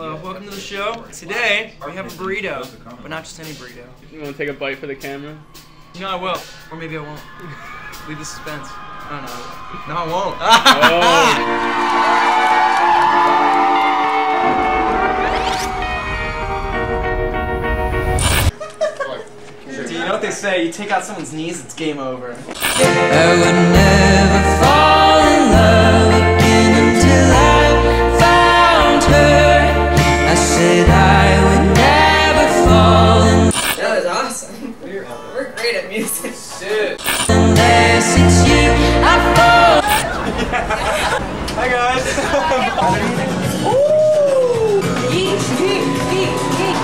Hello, welcome to the show. Today, we have a burrito, but not just any burrito. You want to take a bite for the camera? You know I will, or maybe I won't. Leave the suspense. I don't know. No, I won't. Oh. Do you know what they say? You take out someone's knees, it's game over. Awesome. We're, uh, we're great at music. unless it's you. I fall. Hi guys. Ooh, Geek, geek, geek, geek.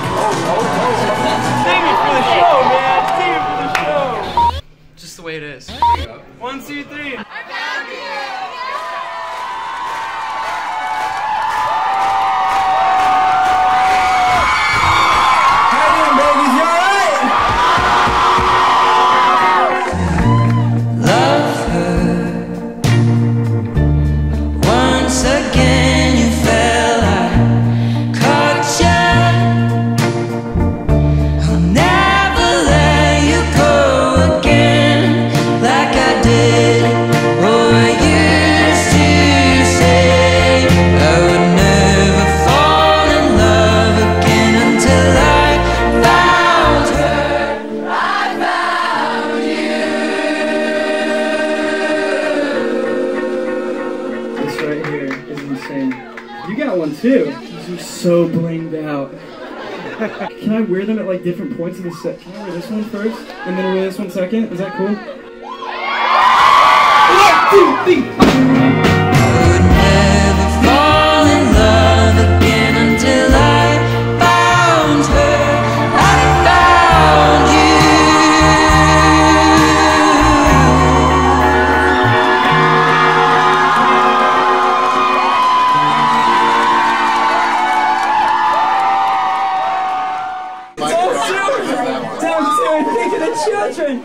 Save it for the show, man. Save it for the show. Just the way it is. One, two, three. Is insane. You got one too. These are so blinged out. Can I wear them at like different points of the set? Can I wear this one first and then wear this one second? Is that cool? One, two, three. children Down to take the children